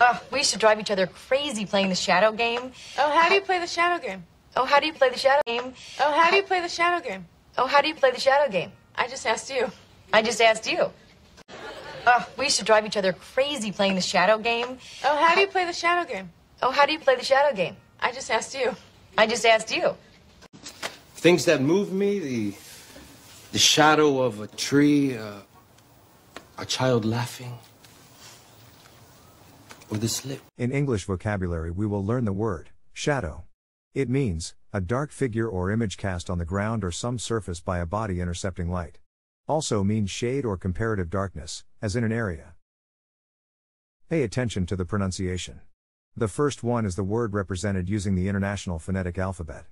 Oh, we used to drive each other crazy playing the shadow game. Oh, how do you play the shadow game? Oh, how do you play the shadow game? Oh, how do you play the shadow game? Oh, how do you play the shadow game? I just asked you. I just asked you. Oh, we used to drive each other crazy playing the shadow game. Oh, how do you play the shadow game? Oh, how do you play the shadow game? I just asked you. I just asked you. Things that move me, the the shadow of a tree, uh, a child laughing, or the slip. In English vocabulary, we will learn the word shadow. It means a dark figure or image cast on the ground or some surface by a body intercepting light. Also means shade or comparative darkness, as in an area. Pay attention to the pronunciation. The first one is the word represented using the International Phonetic Alphabet.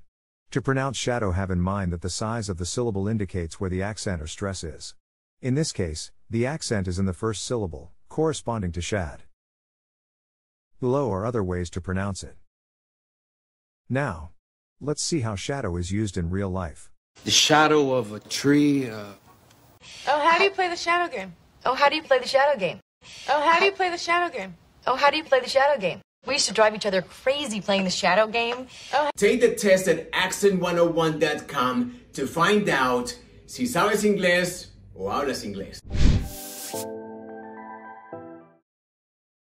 To pronounce shadow, have in mind that the size of the syllable indicates where the accent or stress is. In this case, the accent is in the first syllable, corresponding to shad. Below are other ways to pronounce it. Now, let's see how shadow is used in real life. The shadow of a tree, uh, Oh, how do you play the shadow game? Oh, how do you play the shadow game? Oh, how do you play the shadow game? Oh, how do you play the shadow game? We used to drive each other crazy playing the shadow game. Take the test at accent101.com to find out si sabes inglés o hablas inglés.